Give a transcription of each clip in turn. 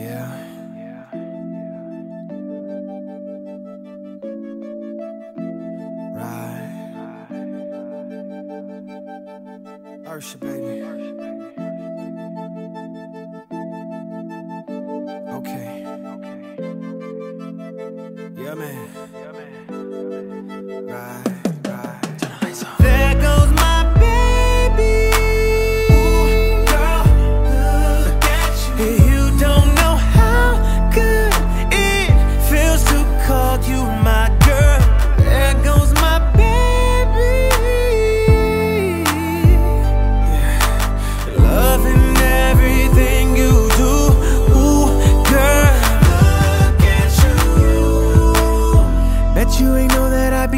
Yeah. Right. Ursha, baby. Okay. Yeah, man.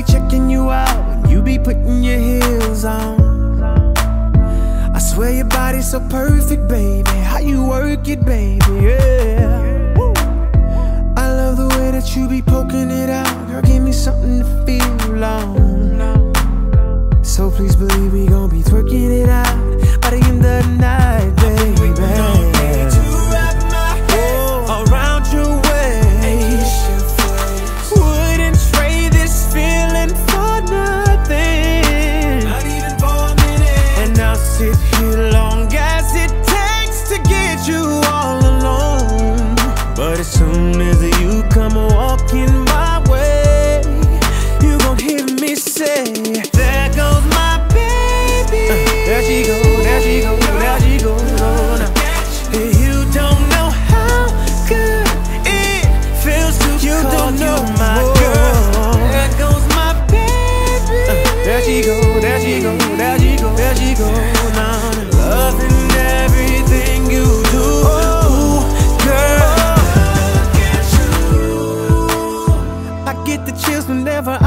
Checking you out when you be putting your heels on. I swear your body's so perfect, baby. How you work it, baby, yeah. I love the way that you be poking it out. Girl, give me something to feel on. So please believe we gon' be twerking it out by the end of the night, baby.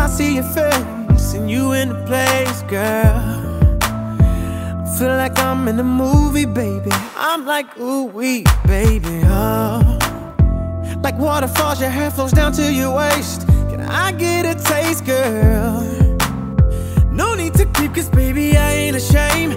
I see your face and you in the place, girl. I feel like I'm in a movie, baby. I'm like, ooh wee, baby, oh. Like waterfalls, your hair flows down to your waist. Can I get a taste, girl? No need to creep, cause baby, I ain't ashamed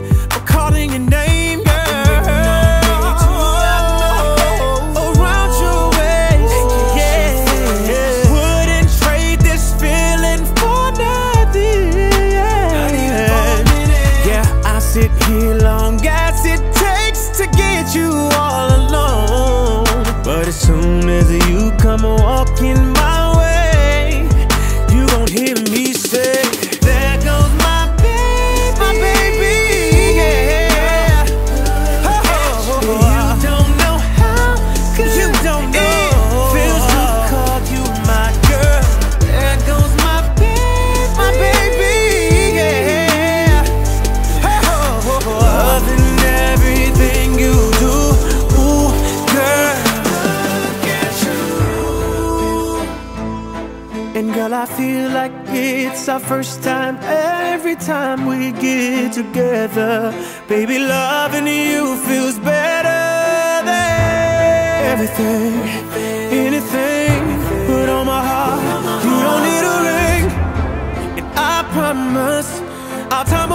here long as it takes to get you all alone. But as soon as you come walking my way, you gon' hear me like it's our first time every time we get together. Baby, loving you feels better than everything, anything. Put on my heart, you don't need a ring. And I promise, our time